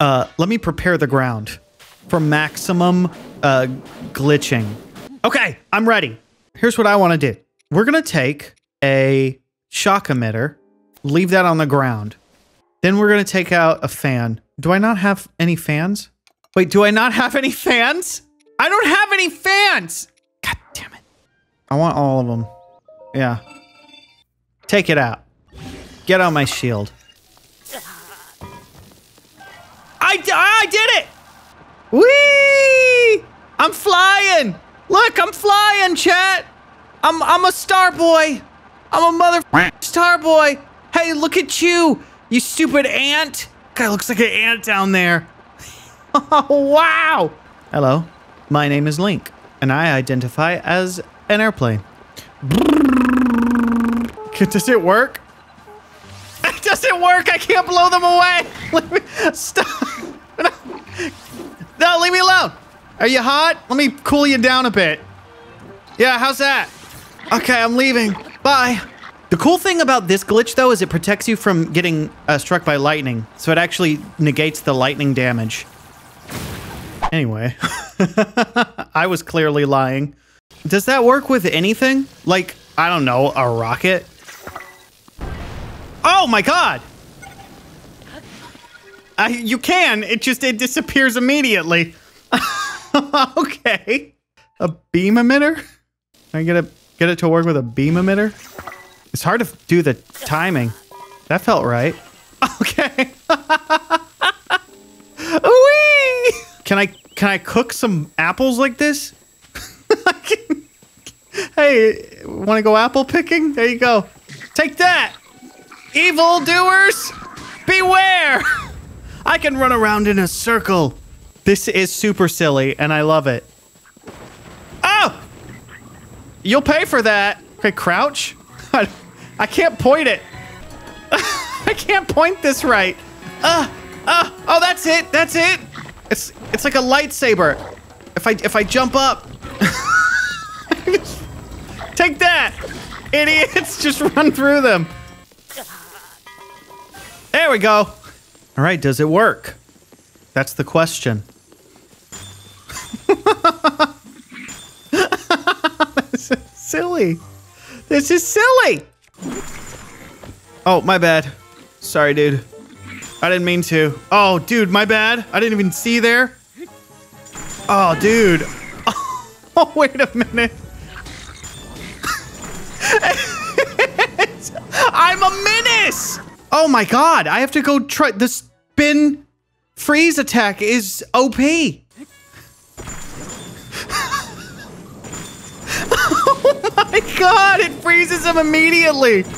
Uh, let me prepare the ground for maximum uh, glitching. Okay, I'm ready. Here's what I want to do. We're going to take a shock emitter, leave that on the ground. Then we're going to take out a fan. Do I not have any fans? Wait, do I not have any fans? I don't have any fans! God damn it. I want all of them. Yeah. Take it out. Get on my shield. I, I did it! Whee! I'm flying! Look, I'm flying, chat! I'm, I'm a star boy! I'm a mother star boy! Hey, look at you! You stupid ant! Guy looks like an ant down there. oh, wow! Hello, my name is Link, and I identify as an airplane. Does it work? It Does it work? I can't blow them away. Stop. No, leave me alone. Are you hot? Let me cool you down a bit. Yeah, how's that? Okay, I'm leaving. Bye. The cool thing about this glitch, though, is it protects you from getting uh, struck by lightning. So it actually negates the lightning damage. Anyway, I was clearly lying. Does that work with anything? Like, I don't know, a rocket? Oh my god! I, you can, it just, it disappears immediately. okay. A beam emitter? I get it, get it to work with a beam emitter? It's hard to do the timing. That felt right. Okay. Whee! Can I, can I cook some apples like this? hey, want to go apple picking? There you go. Take that! Evil doers, beware! I can run around in a circle. This is super silly, and I love it. Oh! You'll pay for that. Okay, crouch. I, can't point it. I can't point this right. Uh, uh, oh, that's it. That's it. It's it's like a lightsaber. If I if I jump up. Take that! Idiots, just run through them. There we go. All right, does it work? That's the question. this is silly. This is silly. Oh, my bad. Sorry, dude. I didn't mean to. Oh, dude, my bad. I didn't even see there. Oh, dude. Oh, wait a minute. I'm a menace! Oh my god, I have to go try- the spin freeze attack is OP. oh my god, it freezes him immediately.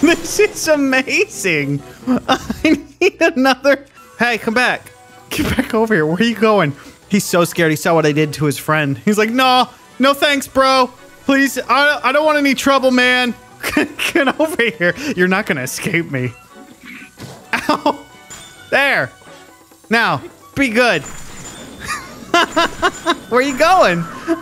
This is amazing. I need another- Hey, come back. Get back over here. Where are you going? He's so scared. He saw what I did to his friend. He's like, no, no thanks, bro. Please, I, I don't want any trouble, man. Get over here. You're not to escape me. Ow. There. Now, be good. Where are you going?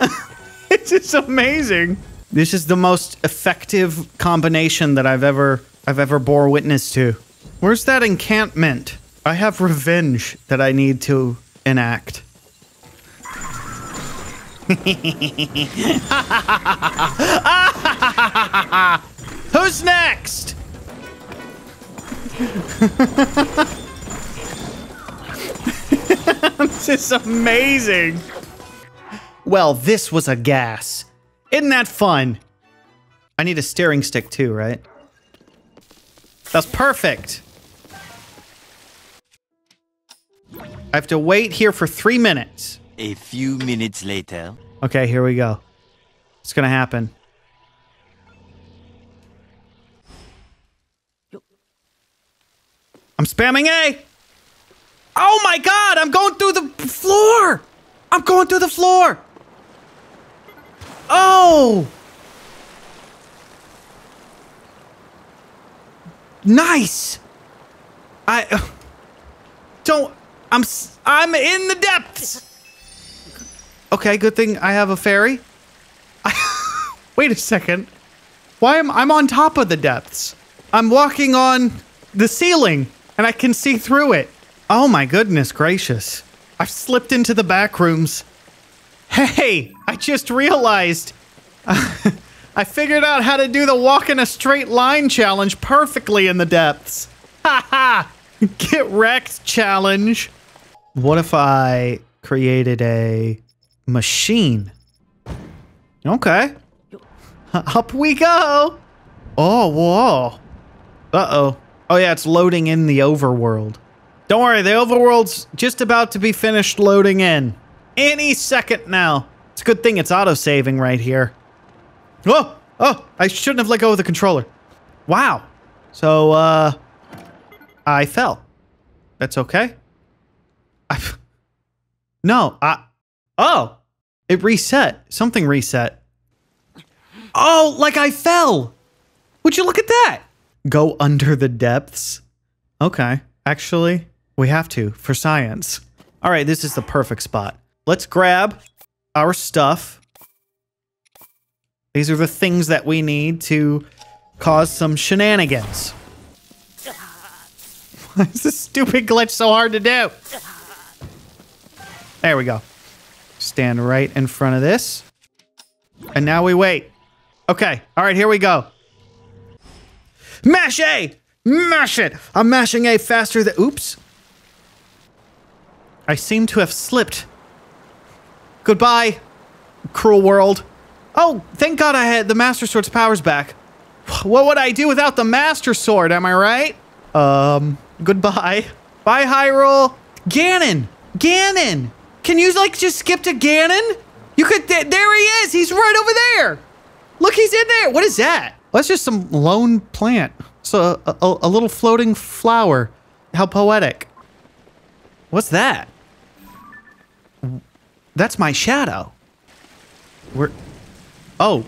it's just amazing. This is the most effective combination that I've ever I've ever bore witness to. Where's that encampment? I have revenge that I need to enact. Who's next? this is amazing. Well, this was a gas. Isn't that fun? I need a steering stick too, right? That's perfect. I have to wait here for three minutes. A few minutes later. Okay, here we go. It's gonna happen. I'm spamming A. Oh my god, I'm going through the floor. I'm going through the floor. Oh. Nice. I don't I'm I'm in the depths. Okay, good thing I have a fairy. Wait a second. Why am I'm on top of the depths? I'm walking on the ceiling. And I can see through it. Oh my goodness gracious. I've slipped into the back rooms. Hey, I just realized I figured out how to do the walk in a straight line challenge perfectly in the depths. Ha ha! Get wrecked challenge. What if I created a machine? Okay. Up we go. Oh, whoa. Uh-oh. Oh yeah, it's loading in the overworld. Don't worry, the overworld's just about to be finished loading in. Any second now. It's a good thing it's auto-saving right here. Oh! Oh! I shouldn't have let go of the controller. Wow. So, uh... I fell. That's okay. I... No, I... Oh! It reset. Something reset. Oh, like I fell! Would you look at that? Go under the depths? Okay. Actually, we have to for science. All right, this is the perfect spot. Let's grab our stuff. These are the things that we need to cause some shenanigans. Why is this stupid glitch so hard to do? There we go. Stand right in front of this. And now we wait. Okay. All right, here we go. Mash A! Mash it! I'm mashing A faster than. Oops. I seem to have slipped. Goodbye, cruel world. Oh, thank God I had the Master Sword's powers back. What would I do without the Master Sword, am I right? Um, goodbye. Bye, Hyrule. Ganon! Ganon! Can you, like, just skip to Ganon? You could, th there he is! He's right over there! Look, he's in there! What is that? Well, that's just some lone plant. So, a, a, a little floating flower. How poetic. What's that? That's my shadow. Where? Oh.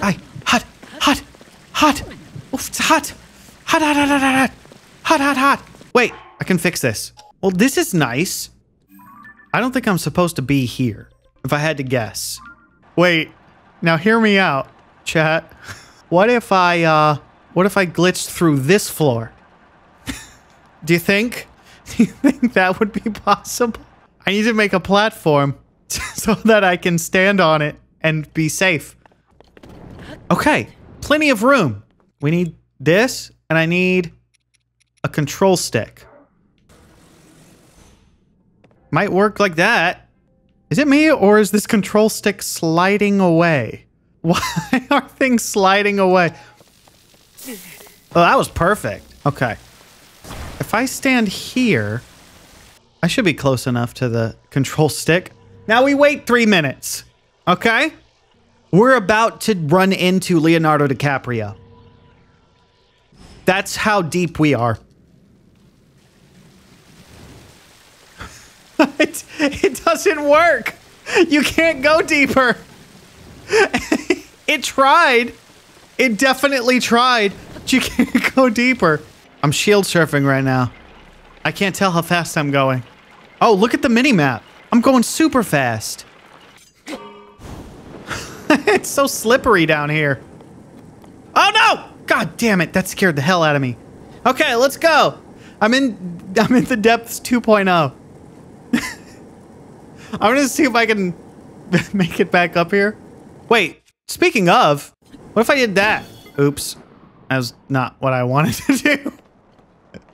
I hot, hot, hot. Oof, it's hot. Hot, hot, hot, hot, hot. Hot, hot, hot. Wait, I can fix this. Well, this is nice. I don't think I'm supposed to be here, if I had to guess. Wait, now hear me out, chat. What if I, uh, what if I glitched through this floor? Do you think? Do you think that would be possible? I need to make a platform so that I can stand on it and be safe. Okay, plenty of room. We need this, and I need a control stick. Might work like that. Is it me, or is this control stick sliding away? Why are things sliding away? Oh, that was perfect. Okay. If I stand here, I should be close enough to the control stick. Now we wait three minutes. Okay? We're about to run into Leonardo DiCaprio. That's how deep we are. it, it doesn't work. You can't go deeper. it tried. It definitely tried. But you can't go deeper. I'm shield surfing right now. I can't tell how fast I'm going. Oh, look at the mini map. I'm going super fast. it's so slippery down here. Oh no! God damn it, that scared the hell out of me. Okay, let's go. I'm in I'm in the depths 2.0. I'm gonna see if I can make it back up here. Wait, speaking of, what if I did that? Oops. That was not what I wanted to do.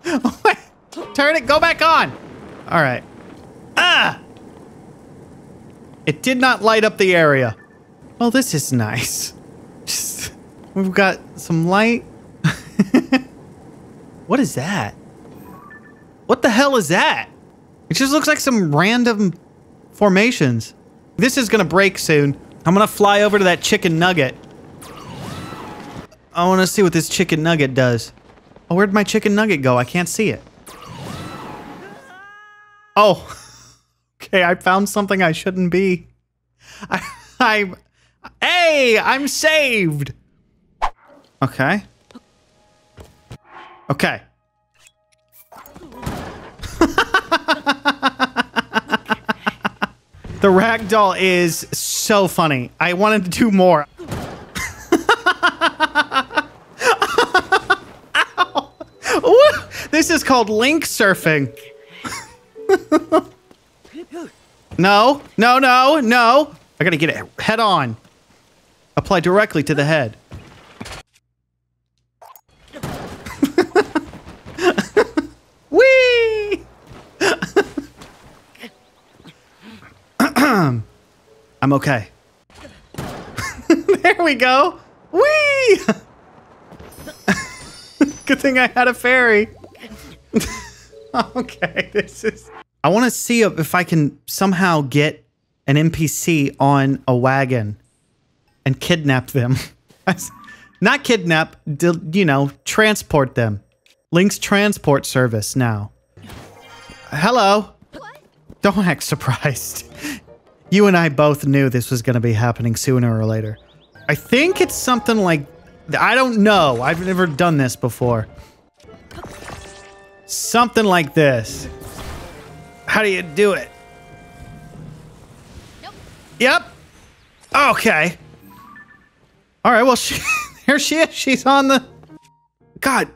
Turn it, go back on. All right. Ah! It did not light up the area. Well, this is nice. Just, we've got some light. what is that? What the hell is that? It just looks like some random formations. This is gonna break soon. I'm gonna fly over to that chicken nugget. I wanna see what this chicken nugget does. Oh, where'd my chicken nugget go? I can't see it. Oh. Okay, I found something I shouldn't be. I, I'm... Hey, I'm saved! Okay. Okay. The ragdoll is so funny. I wanted to do more. This is called link surfing. no, no, no, no. I gotta get it head on. Apply directly to the head. Whee! I'm okay. there we go. Whee! Good thing I had a fairy. okay, this is. I want to see if I can somehow get an NPC on a wagon and kidnap them. Not kidnap, you know, transport them. Link's transport service now. Hello. Don't act surprised. You and I both knew this was going to be happening sooner or later. I think it's something like... I don't know. I've never done this before. Something like this. How do you do it? Nope. Yep. Okay. All right, well, she, here she is. She's on the... God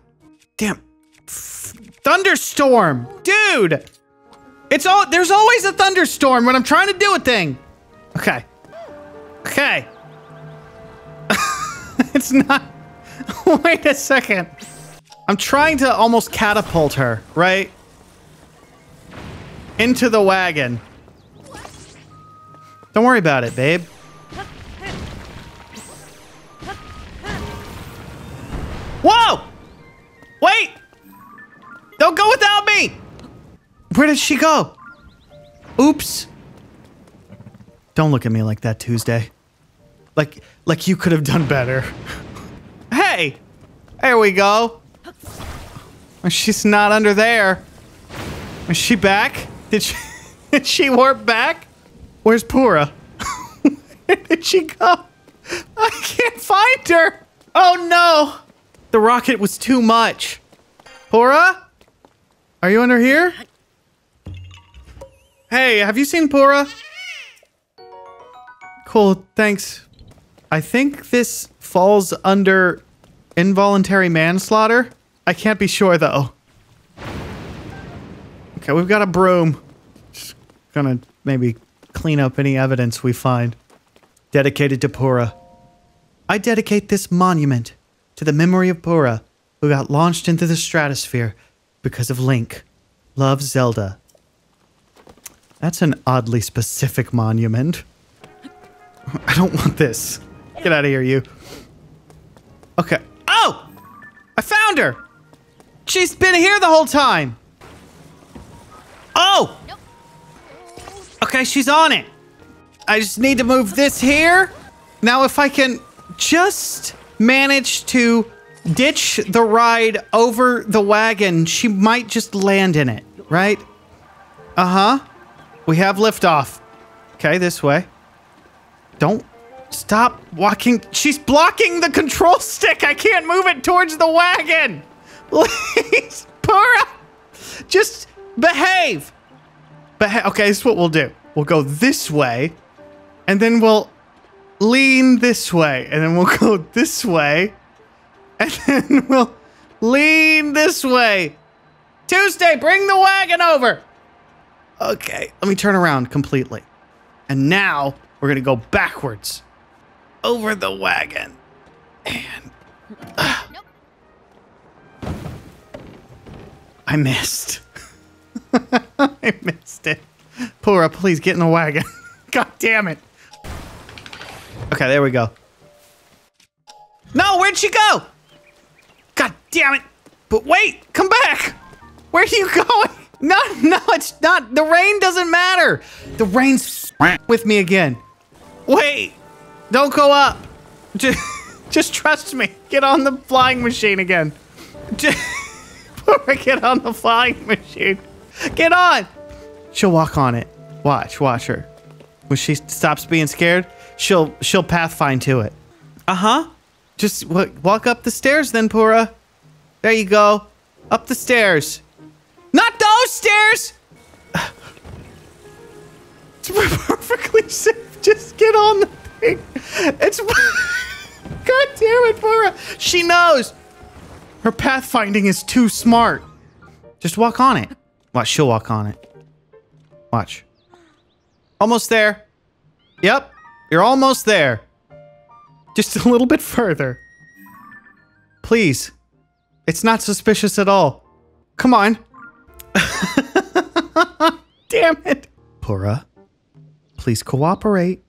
damn. Thunderstorm. Dude. It's all... There's always a thunderstorm when I'm trying to do a thing. Okay. Okay. it's not... Wait a second. I'm trying to almost catapult her, right? Into the wagon. Don't worry about it, babe. Whoa! Where did she go? Oops. Don't look at me like that, Tuesday. Like, like you could have done better. hey! There we go. She's not under there. Is she back? Did she, did she warp back? Where's Purah? Where did she go? I can't find her. Oh no. The rocket was too much. Purah? Are you under here? Hey, have you seen Purah? Cool, thanks. I think this falls under involuntary manslaughter. I can't be sure though. Okay, we've got a broom. Just gonna maybe clean up any evidence we find. Dedicated to Purah. I dedicate this monument to the memory of Purah, who got launched into the stratosphere because of Link. Love Zelda. That's an oddly specific monument. I don't want this. Get out of here, you. Okay. Oh! I found her! She's been here the whole time! Oh! Okay, she's on it. I just need to move this here. Now, if I can just manage to ditch the ride over the wagon, she might just land in it, right? Uh huh. We have liftoff. Okay, this way. Don't stop walking. She's blocking the control stick. I can't move it towards the wagon. Please, Purah, just behave. Beha okay, this is what we'll do. We'll go this way, and then we'll lean this way, and then we'll go this way, and then we'll lean this way. Tuesday, bring the wagon over. Okay, let me turn around completely. And now we're gonna go backwards over the wagon. And uh, nope. I missed. I missed it. Purah, please get in the wagon. God damn it. Okay, there we go. No, where'd she go? God damn it. But wait, come back. Where are you going? No, no, it's not. The rain doesn't matter. The rain's with me again. Wait, don't go up. Just, just trust me. Get on the flying machine again. Just, get on the flying machine. Get on. She'll walk on it. Watch, watch her. When she stops being scared, she'll she'll pathfind to it. Uh huh. Just walk up the stairs, then Purah. There you go. Up the stairs. Stairs. It's perfectly safe. Just get on the thing. It's. God damn it, Purah. She knows. Her pathfinding is too smart. Just walk on it. Watch, she'll walk on it. Watch. Almost there. Yep, you're almost there. Just a little bit further. Please. It's not suspicious at all. Come on. Damn it. Purah, please cooperate.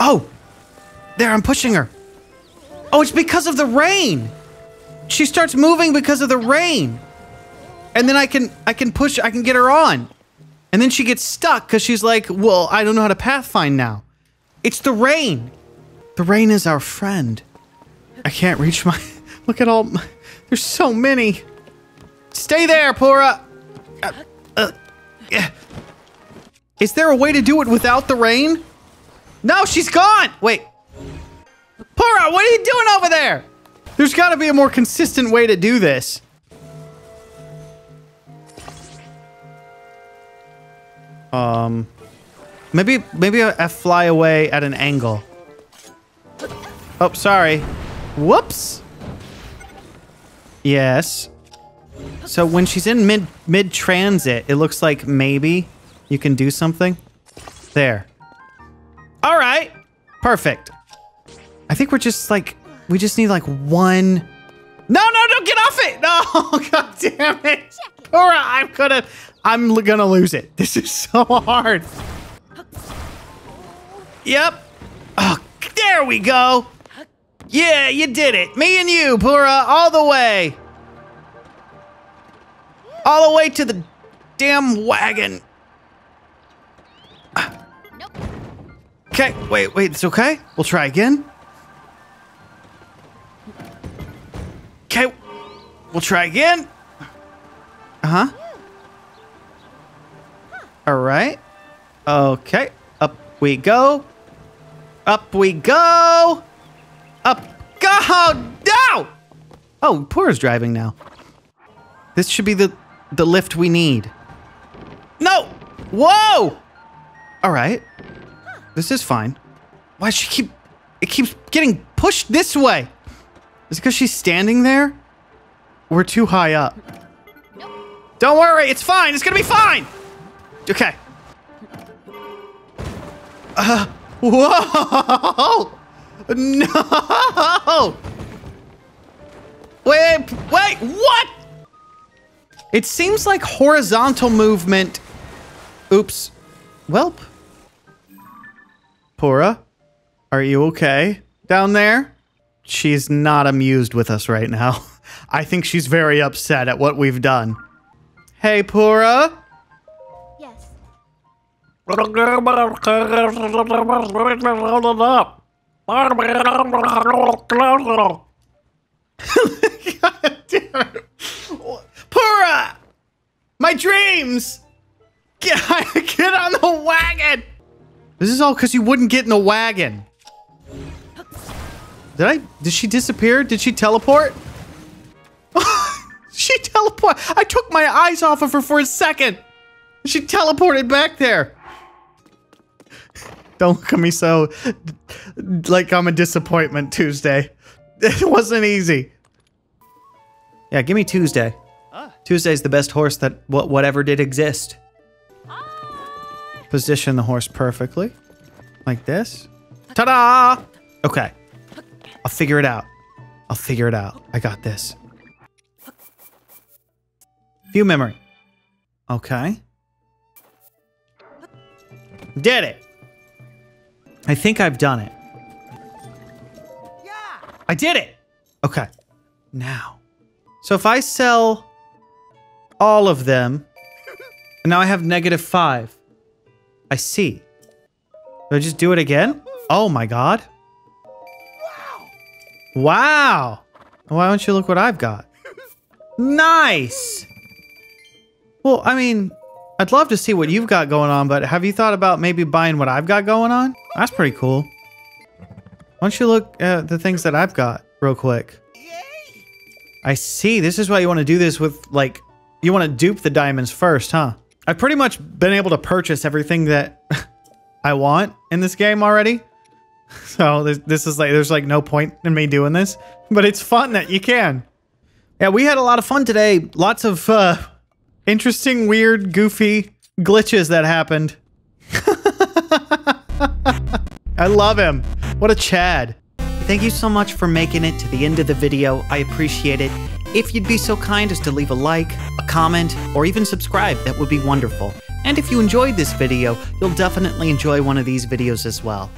Oh, there, I'm pushing her. Oh, it's because of the rain. She starts moving because of the rain. And then I can I can push I can get her on. And then she gets stuck cuz she's like, "Well, I don't know how to pathfind now." It's the rain. The rain is our friend. I can't reach my Look at all my, There's so many. Stay there, Purah. Uh, uh, yeah. Is there a way to do it without the rain? No, she's gone. Wait. Purah, what are you doing over there? There's got to be a more consistent way to do this. Um, maybe maybe I fly away at an angle. Oh, sorry. Whoops. Yes. So when she's in mid mid transit, it looks like maybe you can do something. There. All right. Perfect. I think we're just like we just need like one. No, no, no! Get off it! No, god damn it! All right, I'm gonna, I'm gonna lose it. This is so hard. Yep. Oh, there we go. Yeah, you did it. Me and you, Purah, all the way. All the way to the damn wagon. Okay, wait, wait, it's okay? We'll try again. Okay, we'll try again. Uh huh. All right. Okay, up we go. Up we go. Up, go, no! Oh, Purah's driving now. This should be the, the lift we need. No! Whoa! All right. This is fine. Why does she keep... It keeps getting pushed this way. Is it because she's standing there? We're too high up. Don't worry, it's fine. It's gonna be fine. Okay. Uh, whoa! No! Wait, wait, what? It seems like horizontal movement. Oops. Welp. Purah, are you okay down there? She's not amused with us right now. I think she's very upset at what we've done. Hey, Purah. Yes. God damn it. Purah! My dreams! Get, get on the wagon! This is all because you wouldn't get in the wagon. Did I? Did she disappear? Did she teleport? she teleport. I took my eyes off of her for a second. She teleported back there. Don't look at me so like I'm a disappointment Tuesday. It wasn't easy. Yeah, give me Tuesday. Tuesday's the best horse that wh- whatever did exist. Position the horse perfectly. Like this. Ta-da! Okay. I'll figure it out. I'll figure it out. I got this. View memory. Okay. Did it. I think I've done it. Yeah. I did it. Okay. Now. So if I sell all of them, and now I have negative five. I see. Do I just do it again? Oh my god. Wow. Wow. Why don't you look what I've got? Nice. Well, I mean, I'd love to see what you've got going on, but have you thought about maybe buying what I've got going on? That's pretty cool. Why don't you look at the things that I've got real quick? I see. This is why you want to do this with, like, you want to dupe the diamonds first, huh? I've pretty much been able to purchase everything that I want in this game already. So this, this is like, there's like no point in me doing this, but it's fun that you can. Yeah, we had a lot of fun today. Lots of uh, interesting, weird, goofy glitches that happened. I love him. What a Chad. Thank you so much for making it to the end of the video. I appreciate it. If you'd be so kind as to leave a like, a comment, or even subscribe, that would be wonderful. And if you enjoyed this video, you'll definitely enjoy one of these videos as well.